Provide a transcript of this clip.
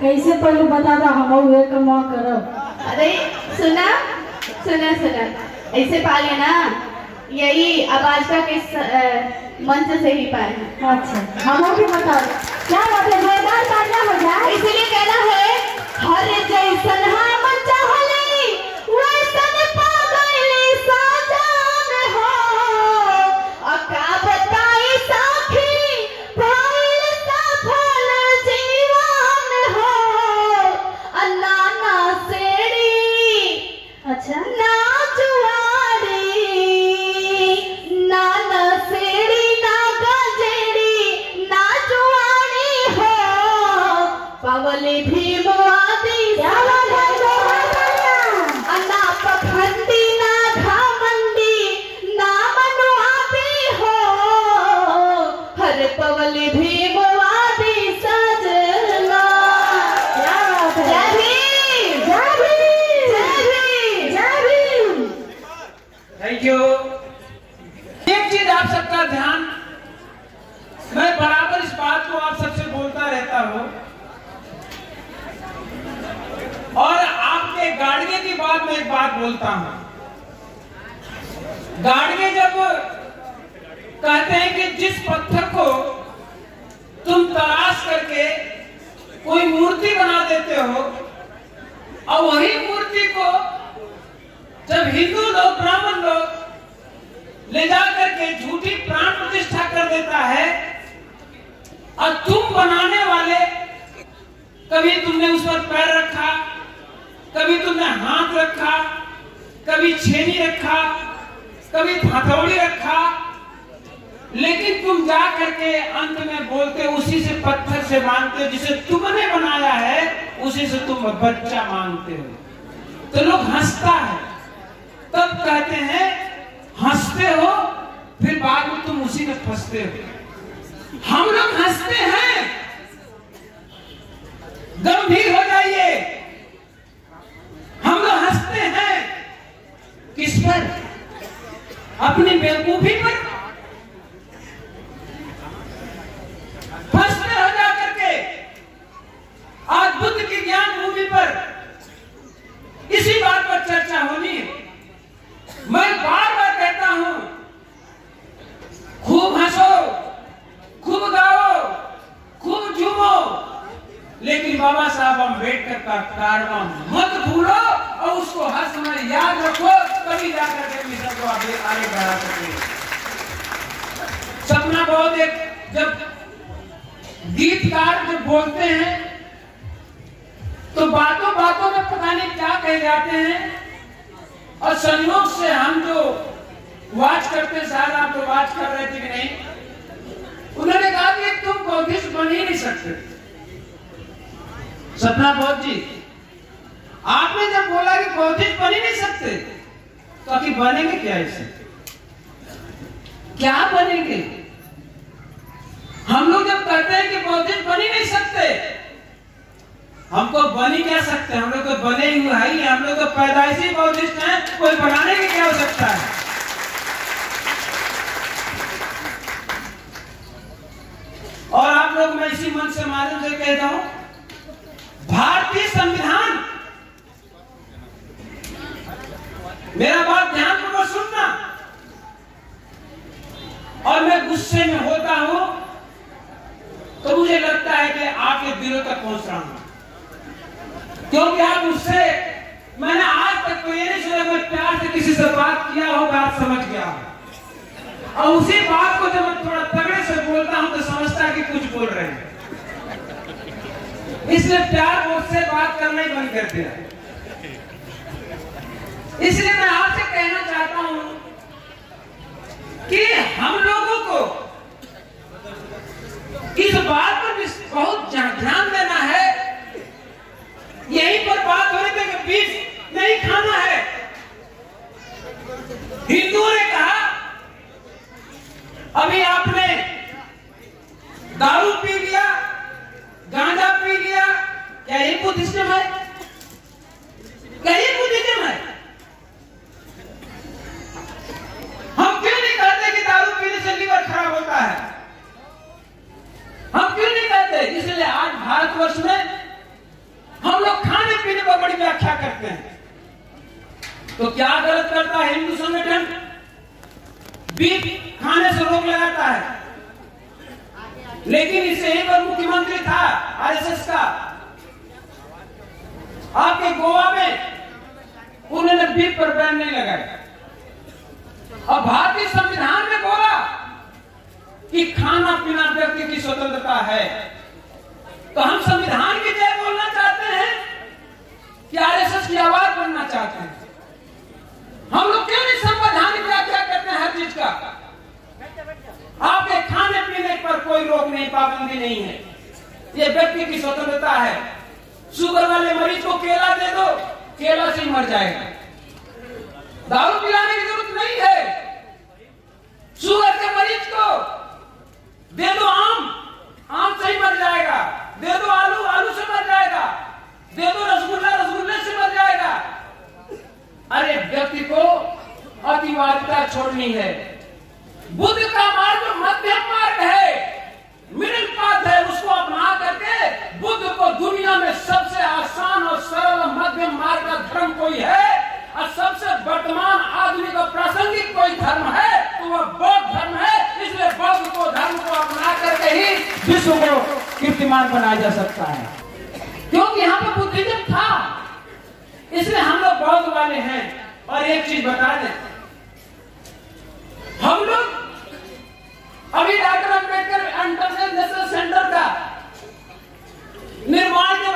कैसे पहले बता दो हम वे कमा कर। अरे सुना सुना सुना। ऐसे पाले ना यही आवाज़ का किस मंच से ही पाए अच्छा हम भी बता दो। क्या बात यू एक चीज़ आप सबका ध्यान, मैं बराबर इस बात को आप सबसे बोलता रहता हूँ। और आपके गाड़िए की बात में एक बात बोलता हूँ। गाड़िए जब कहते हैं कि जिस पत्थर को तुम तराश करके कोई मूर्ति बना देते हो, और वही मूर्ति को जब हिंदू लोग, ब्राह्मण लोग ले जा करके झूठी प्राण प्रतिष्ठा कर देता है, और तुम बनाने वाले, कभी तुमने उस पर पैर रखा, कभी तुमने हाथ रखा, कभी छेनी रखा, कभी हथौड़ी रखा, लेकिन तुम जा करके अंत में बोलते, उसी से पत्थर से मांगते हो, जिसे तुमने बनाया है, उसी से तुम बच्चा मांगते हो। तो लोग हंसता है। तब कहते हैं, हँसते हो, फिर बाद में तुम उसी में फंसते हो। हम लोग हँसते हैं। गंभीर हो जाइए। हम लोग हँसते हैं। किस पर? अपनी बेवकूफ़ी पर फंसते हो जा करके आज बुद्ध की ज्ञान भूमि पर इसी बात पर चर्चा होनी है मैं बार बार कहता हूँ खूब हंसो खूब गाओ खूब झूमो लेकिन बाबा साहब अंबेडकर का कारवा मत भूलो और उसको हर समय याद रखो तभी जाकर के मिशन को आगे आगे बढ़ा सके। सपना बहुत एक, जब गीतकार जब बोलते हैं तो बातों बातों में पता नहीं क्या कह जाते हैं। और संयोग से हम जो वाच करते शायद आप लोग वाच कर रहे थे कि नहीं? उन्होंने कहा कि तुम बौद्धिस्ट बन ही नहीं सकते। सपना बौद्ध जी आपने जब बोला कि बौद्धिस्ट बन ही नहीं सकते तो आखिर बनेंगे क्या इसे? क्या बनेंगे? हम लोग जब कहते हैं कि बौद्धिस्ट बन ही नहीं सकते हमको बन ही क्या सकते हम लोग तो बने ही हैं हम लोग तो पैदाइशी बौद्धिस्ट हैं, कोई बनाने की क्या आवश्यकता है? और आप लोग मैं इसी मन से माध्यम से कहता हूँ भारतीय संविधान। मेरा बात ध्यानपूर्वक सुनना। और मैं गुस्से में होता हूँ तो मुझे लगता है कि आपके दिलों तक पहुँच रहा हूँ क्योंकि आप उससे मैंने आज तक तो ये नहीं सुना मैं प्यार से किसी से बात किया हो बात समझ गया हो। और उसी बात को जब मैं थोड़ा तगड़े से बोलता हूँ तो समझता है कि कुछ बोल रहे हैं। इसलिए प्यार मुझसे बात करना ही बंद कर दिया। इसलिए मैं आपसे कहना चाहता हूँ कि हम लोगों को इस बात पर भी बहुत ध्यान देना है यहीं पर बात हो रही थी कि बीफ नहीं खाना है हिंदुओं ने कहा अभी आपने दारू पी लिया गांजा पी लिया क्या ये बुद्धिज्म है क्या ये बुद्धिज्म है हम क्यों नहीं कहते कि दारू पीने से लीवर खराब होता है हम क्यों नहीं कहते इसलिए आज भारतवर्ष में करते हैं। तो क्या गलत करता है हिंदू संगठन? बीफ खाने से रोक लगाता है। लेकिन इससे एक बार मुख्यमंत्री था, आरएसएस का। आपके गोवा में उन्होंने बीफ पर बैन नहीं लगाया और भारतीय संविधान में बोला कि खाना पीना व्यक्ति की स्वतंत्रता है तो हम संविधान की जय बोलना चाहते हैं कि आरएसएस की आवाज़ बनना चाहते हैं हम लोग क्यों नहीं संवैधानिक व्याख्या करते हैं हर चीज़ का आपके खाने पीने पर कोई रोक नहीं पाबंदी नहीं है। ये व्यक्ति की स्वतंत्रता है। शुगर वाले मरीज़ को केला दे दो, केला से मर जाएगा। दारू पिलाने की ज़रूरत नहीं है। शुगर के मरीज़ को दे दो आम आम से ही मर जाएगा। दे दो आलू आलू से मर जाएगा। दे दो रसगुल्ला, रसगुल्ले से मर जाएगा। अरे व्यक्ति को अतिवादिता छोड़नी है। बुद्ध का मार्ग मध्यम मार्ग है। मिडिल पाथ है, उसको अपना करके बुद्ध को दुनिया में सबसे आसान और सरल मध्यम मार्ग का धर्म कोई है? और सबसे वर्तमान आधुनिक और प्रासंगिक कोई धर्म है तो वह बौद्ध धर्म है। इसलिए बौद्ध को धर्म को अपना करके ही विश्व को कीर्तिमान बनाया जा सकता है। क्योंकि यहाँ पे बुद्धिज्म था। इसलिए हम लोग बौद्ध वाले हैं। और एक चीज़ बता दें। हम लोग अभी डॉक्टर अंबेडकर इंटरनेशनल सेंटर का निर्माण के